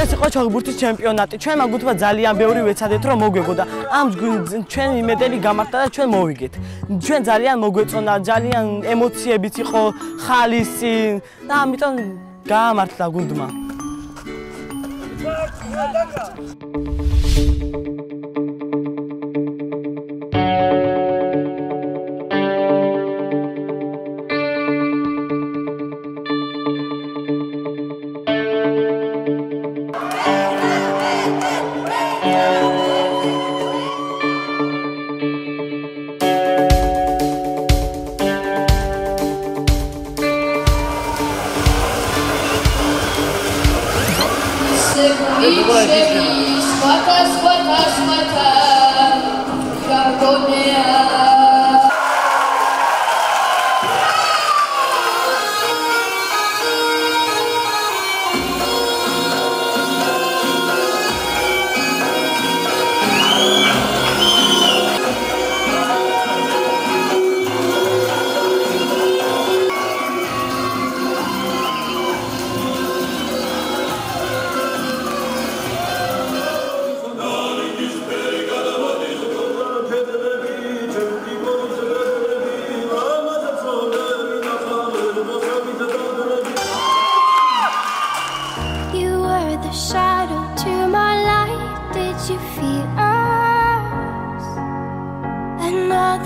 ეს იყო ჩოგბურთის ჩემპიონატი. ჩვენმა გუნდმა ძალიან ბევრი ვეცადეთ რომ მოგვეგო და ამ ჩვენ იმედები გამართა და ჩვენ მოვიგეთ. ჩვენ ძალიან მოგვეწონა, ძალიან ემოციებიც იყო, ხალისი და ამიტომ გაამართლა გუნდმა. Shemi, swata, swata, swata, Gargonea.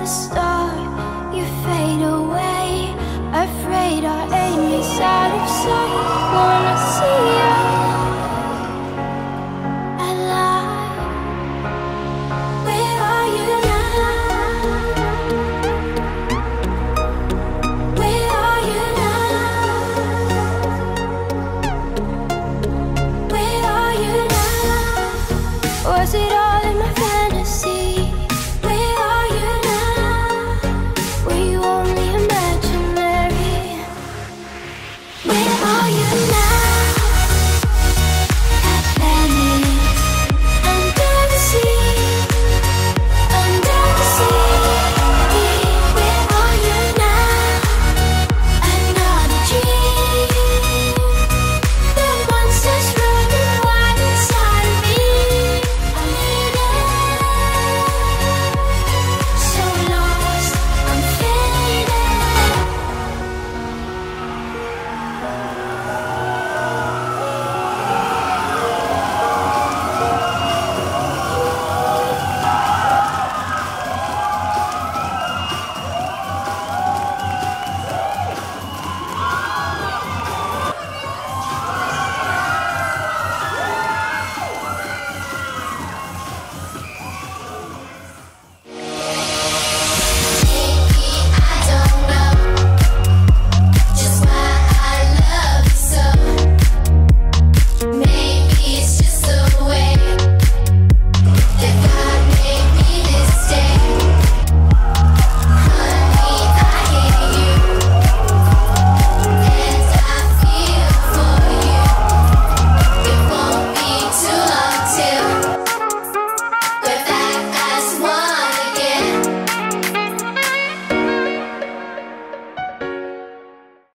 you fade away. Afraid our aim is out of sight. Wanna see you alive? Where are you now? Where are you now? Where are you now? Was it?